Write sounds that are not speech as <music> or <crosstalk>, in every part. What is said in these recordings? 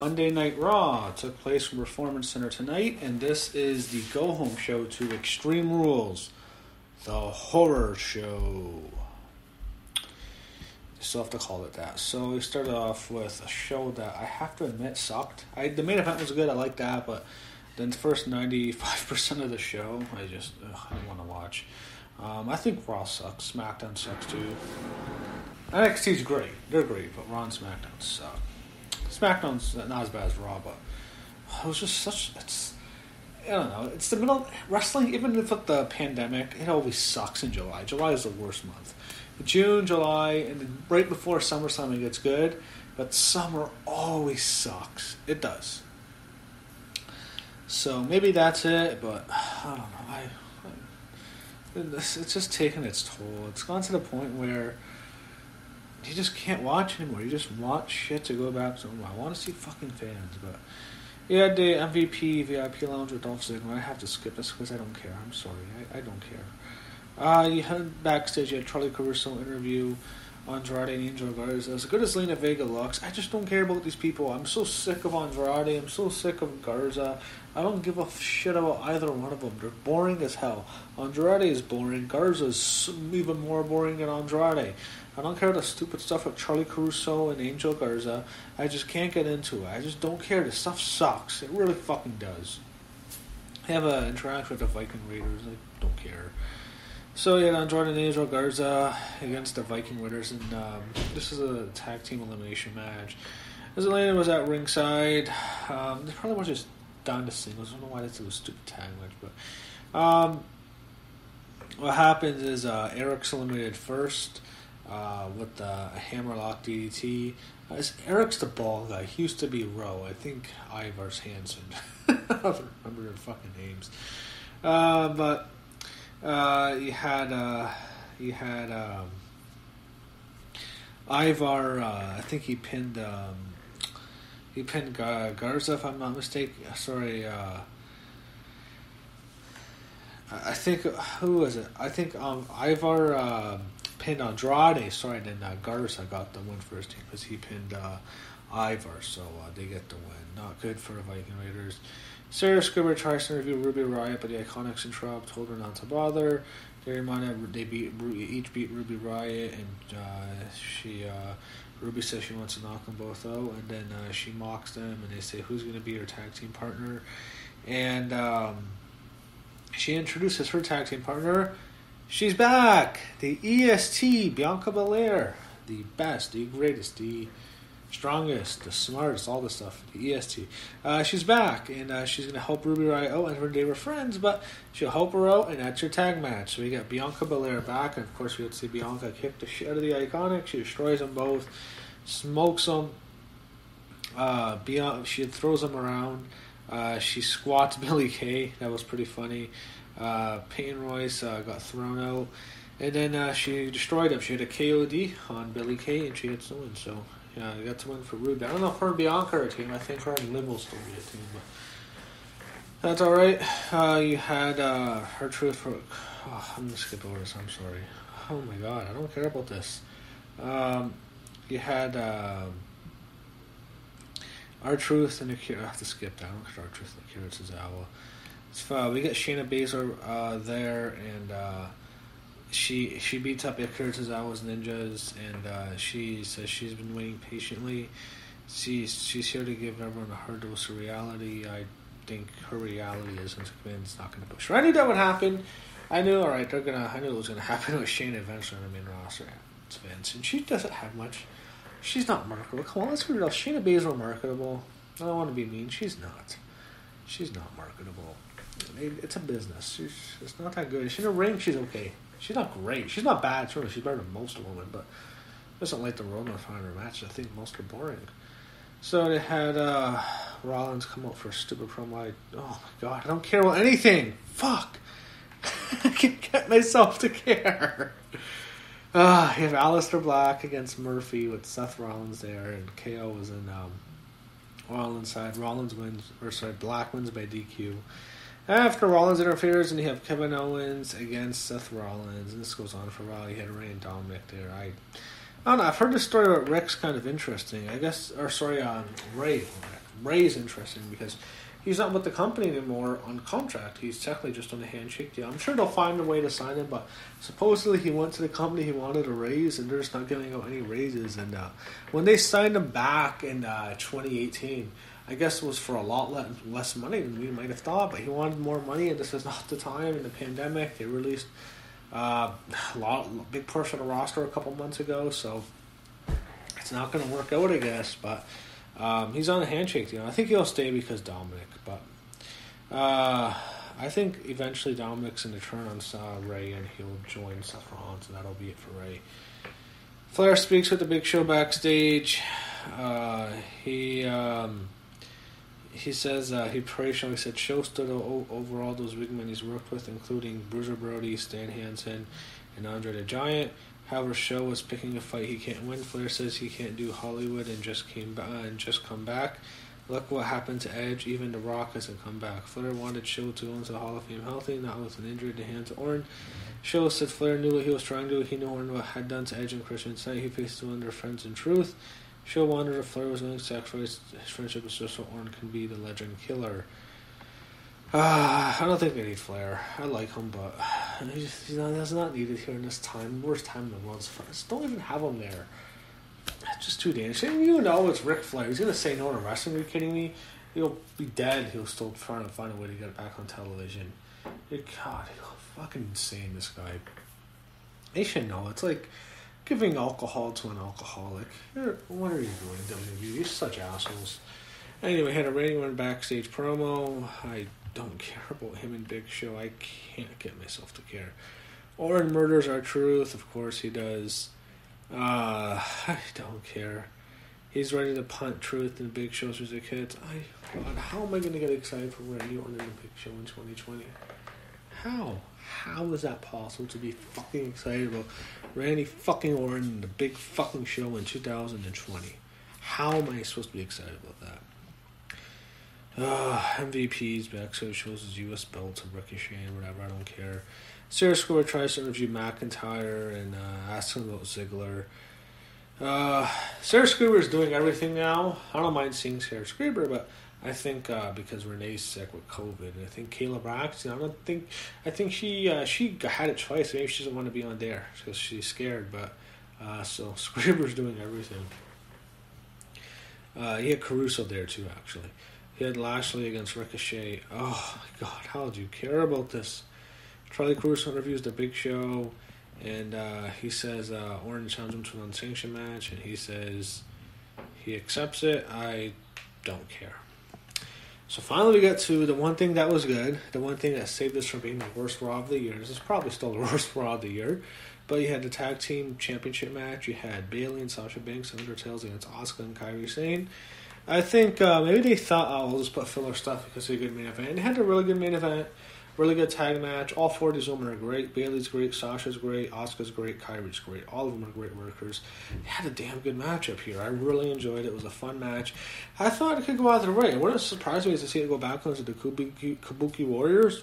Monday Night Raw took place from Performance Center tonight, and this is the go home show to Extreme Rules, the horror show. Still have to call it that. So we started off with a show that I have to admit sucked. I the main event was good, I like that, but then the first ninety five percent of the show, I just ugh, I didn't want to watch. Um, I think Raw sucks, SmackDown sucks too. NXT's great, they're great, but Raw and SmackDown suck. SmackDown's not as bad as Raw, but it was just such. It's I don't know. It's the middle wrestling. Even with the pandemic, it always sucks in July. July is the worst month. June, July, and right before SummerSlam, it gets good. But summer always sucks. It does. So maybe that's it, but I don't know. I, I it's, just taking its toll. It's gone to the point where you just can't watch anymore. You just want shit to go back to. I want to see fucking fans, but yeah, the MVP VIP lounge with Dolph Ziggler. I have to skip this because I don't care. I'm sorry, I, I don't care. Uh, you had backstage. You had Charly Caruso interview. Andrade and Angel Garza. As good as Lena Vega looks, I just don't care about these people. I'm so sick of Andrade. I'm so sick of Garza. I don't give a shit about either one of them. They're boring as hell. Andrade is boring. Garza is even more boring than Andrade. I don't care the stupid stuff with Charly Caruso and Angel Garza. I just can't get into it. I just don't care. The stuff sucks. It really fucking does. I have an interaction with the Viking Raiders. I don't care. So yeah, on Jordan Angel Garza against the Viking Raiders, and um, this is a tag team elimination match. As Elena was at ringside, um, they probably was just down to singles. I don't know why that's a stupid tag match, but um, what happens is uh, Erik's eliminated first uh, with the hammerlock DDT. Uh, Erik's the ball guy. He used to be Rowe. I think Ivar's Hanson. <laughs> I don't remember their fucking names. Uh, but uh, you had uh, you had um, Ivar. Uh, I think he pinned um, he pinned Gar- Garza, if I'm not mistaken. Sorry. Uh, I think who was it? I think um, Ivar um, pinned Andrade. Sorry, then uh, Garza got the win first because he pinned uh, Ivar, so uh, they get the win. Not good for the Viking Raiders. Sarah Schreiber tries to interview Ruby Riott, but the Iconics interrupt, told her not to bother. They remind her they beat each beat Ruby Riott, and uh, she uh, Ruby says she wants to knock them both out, and then uh, she mocks them, and they say who's going to be her tag team partner, and um, she introduces her tag team partner. She's back, the EST Bianca Belair, the best, the greatest, the strongest, the smartest, all this stuff. The EST. Uh, she's back, and uh, she's going to help Ruby Riott out, and her they were friends, but she'll help her out, and that's your tag match. So we got Bianca Belair back, and of course we to see Bianca kick the shit out of the Iconic. She destroys them both, smokes them. Uh, Bianca, she throws them around. Uh, she squats <laughs> Billie Kay. That was pretty funny. Uh, Peyton Royce uh, got thrown out. And then uh, she destroyed him. She had a KOD on Billie Kay, and she had win. So yeah, I got win for Ruby. I don't know if her and Bianca are a team. I think her and Liv will still be a team, but that's all right. Uh, you had uh, her truth for. Oh, I'm gonna skip over this. I'm sorry. Oh my god, I don't care about this. Um, you had uh, R-Truth and Akira. I have to skip that. I don't care R-Truth and Akira Tozawa. It's uh, we got Shayna Baszler uh, there, and uh, she she beats up Akira Tozawa's ninjas, and uh, she says she's been waiting patiently. She's she's here to give everyone her dose of reality. I think her reality is Vince McMahon's not going to push her. I knew that would happen. I knew, all right, they're gonna. I knew it was going <laughs> to happen with Shayna eventually on the main roster. It's Vince, and she doesn't have much. She's not marketable. Come on, let's be real. Shayna Baszler marketable. I don't want to be mean. She's not. She's not marketable. It's a business. She's, it's not that good. She's in a ring. She's okay. She's not great. She's not bad. Certainly, she's better than most women, but doesn't like the Roman find her match. I think most are boring. So they had uh, Rollins come up for a stupid promo. I, oh my god, I don't care about anything. Fuck. <laughs> I can't get myself to care. <laughs> Uh, you have Aleister Black against Murphy with Seth Rollins there, and KO was in um, Rollins' side. Rollins wins, or sorry, Black wins by DQ. After Rollins interferes, and you have Kevin Owens against Seth Rollins, and this goes on for a while. You had Rey and Dominik there. I, I don't know. I've heard the story about Rick's kind of interesting. I guess, or sorry, on um, Rey. Rey's interesting because he's not with the company anymore on contract. He's technically just on a handshake deal. I'm sure they'll find a way to sign him, but supposedly he went to the company he wanted a raise, and they're just not giving out any raises. And uh, when they signed him back in uh, 2018, I guess it was for a lot less, less money than we might have thought, but he wanted more money, and this is <laughs> not the time. In the pandemic, they released uh, a lot, a big portion of the roster a couple months ago, so it's not going to work out, I guess. But um, he's on a handshake deal. I think he'll stay because Dominik, but uh, I think eventually Dominik's going to turn on uh, Rey and he'll join Seth Rollins, and that'll be it for Rey. Flair speaks with the Big Show backstage. Uh, he um, he says uh, he praised. He said Show stood over all those big men he's worked with, including Bruiser Brody, Stan Hansen, and Andre the Giant. However, Show was picking a fight he can't win. Flair says he can't do Hollywood and just came and just come back. Look what happened to Edge. Even The Rock hasn't come back. Flair wanted Show to go into the Hall of Fame healthy, not with an injury to hands of Orton. Show said Flair knew what he was trying to do. He knew Orton had done to Edge and Christian tonight. He faced one of their friends in truth. Show wondered if Flair was going to sacrifice his friendship with just so Orton can be the legend killer. Uh, I don't think they need Flair. I like him, but <sighs> he's, he's not, he's not needed here in this time. Worst time in the world's first. Don't even have him there. It's just too dangerous. And you know it's Ric Flair. He's going to say no to wrestling. Are you kidding me? He'll be dead. He'll still try to find a way to get back on television. God, he's fucking insane, this guy. They should know. It's like giving alcohol to an alcoholic. You're, what are you doing, WWE? You're such assholes. Anyway, had a one backstage promo. I don't <laughs> care about him and Big Show. I can't get myself to care. Orton murders R-Truth. Of course he does. Uh, <laughs> I don't care. He's ready to punt truth and Big Show's music hits. I God, how am I going to get excited for Randy Orton and Big Show in 2020? How? How is that possible to be fucking excited about Randy fucking Orton the big fucking show in 2020? How am I supposed to be excited about that? Uh, MVPs, backstage shows his U.S. belt to Ricochet and whatever, I don't care. Sarah Schreiber tries to interview McIntyre and uh, him about Ziggler. Uh, Sarah Schreiber is doing everything now. I don't mind seeing Sarah Schreiber, but I think uh, because Renee's sick with COVID, and I think Kayla Braxton. I don't think. I think she uh, she had it twice. Maybe she doesn't want to be on there because she's scared. But uh, so <laughs> Schreiber's doing everything. Uh, he had Caruso there too, actually. He had Lashley against Ricochet. Oh my God, how do you care about this? Charly Caruso interviews the Big Show, and uh, he says uh, Orton challenged him to an unsanctioned match, and he says he accepts it. I don't care. So finally, we got to the one thing that was good, the one thing that saved us from being the worst Raw of the year. This is probably still the <laughs> worst Raw of the year, but you had the tag team championship match. You had Bayley and Sasha Banks and Undertales against Asuka and Kairi Sane. I think uh, maybe they thought, oh, we'll just put filler stuff because it's a good main event. And they had a really good main event, really good tag match. All four of these women are great. Bayley's great, Sasha's great, Asuka's great, Kairi's great. All of them are great workers. They had a damn good matchup here. I really enjoyed it. It was a fun match. I thought it could go either way. What surprised me is to see it go back into the Kabuki, Kabuki Warriors.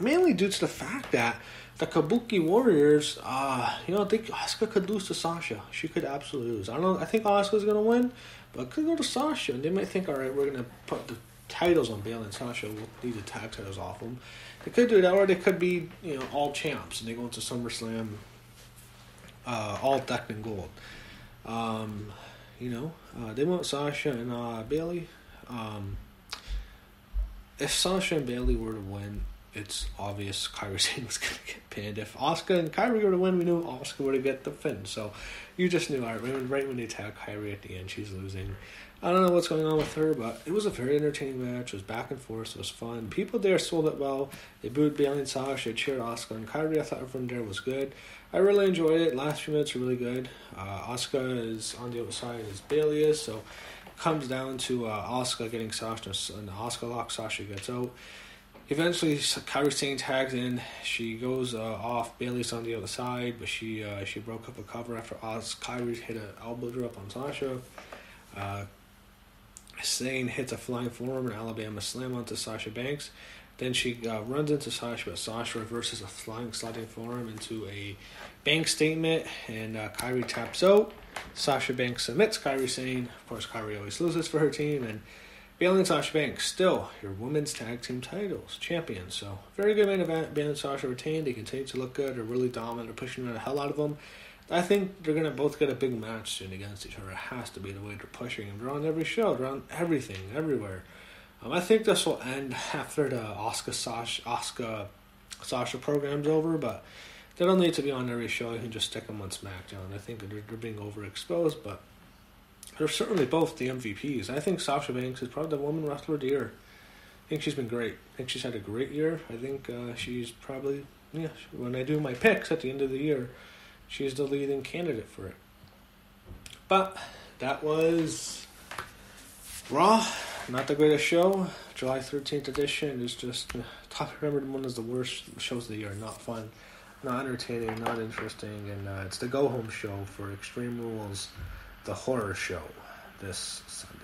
Mainly due to the fact that the Kabuki Warriors, uh, you know, I think Asuka could lose to Sasha. She could absolutely lose. I don't. know. I think Asuka's gonna win, but it could go to Sasha, and they might think, all right, we're gonna put the titles on Bayley and Sasha. We'll leave the tag titles off them. They could do that, or they could be, you know, all champs, and they go into SummerSlam, uh, all decked in gold. Um, you know, uh, they want Sasha and uh, Bayley. Um, if Sasha and Bayley were to win, it's obvious Kairi <laughs> Sane was going to get pinned. If Asuka and Kairi were to win, we knew Asuka would get the pin. So you just knew, right, right, when they tag Kairi at the end, she's losing. I don't know what's going on with her, but it was a very entertaining match. It was back and forth. It was fun. People there sold it well. They booed Bayley and Sasha, They cheered Asuka and Kairi. I thought everyone there was good. I really enjoyed it. Last few minutes were really good. Uh, Asuka is on the outside as Bayley is, so it comes down to uh, Asuka getting Sasha, and Asuka lock Sasha gets out. Eventually, Kairi Sane tags in. She goes uh, off. Bayley's on the other side, but she uh, she broke up a cover after Oz. Kairi hit an elbow drop on Sasha. Uh, Sane hits a flying forearm and Alabama slam onto Sasha Banks. Then she uh, runs into Sasha, but Sasha reverses a flying sliding forearm into a bank statement, and uh, Kairi taps out. Sasha Banks submits Kairi, saying, of course, Kairi always loses for her team, and Bayley and Sasha Banks still your women's tag team titles champions. So very good main event. Bayley and Sasha retained. They continue to look good. They're really dominant. They're pushing the hell out of them. I think they're gonna both get a big match soon against each other. It has to be the way they're pushing them. They're on every show. They're on everything, everywhere. Um, I think this will end after the Asuka Sasha, Asuka Sasha program's over, but they don't need to be on every show. You can just stick them on SmackDown. I think they're, they're being overexposed, but they're certainly both the MVPs. I think Sasha Banks is probably the woman wrestler of the year. I think she's been great. I think she's had a great year. I think uh, she's probably yeah. When I do my picks at the end of the year, she's the leading candidate for it. But that was Raw. Not the greatest show. July 13th edition is just, top remember one is the worst shows of the year. Not fun, not entertaining, not interesting. And uh, it's the go home show for Extreme Rules, the horror show this Sunday.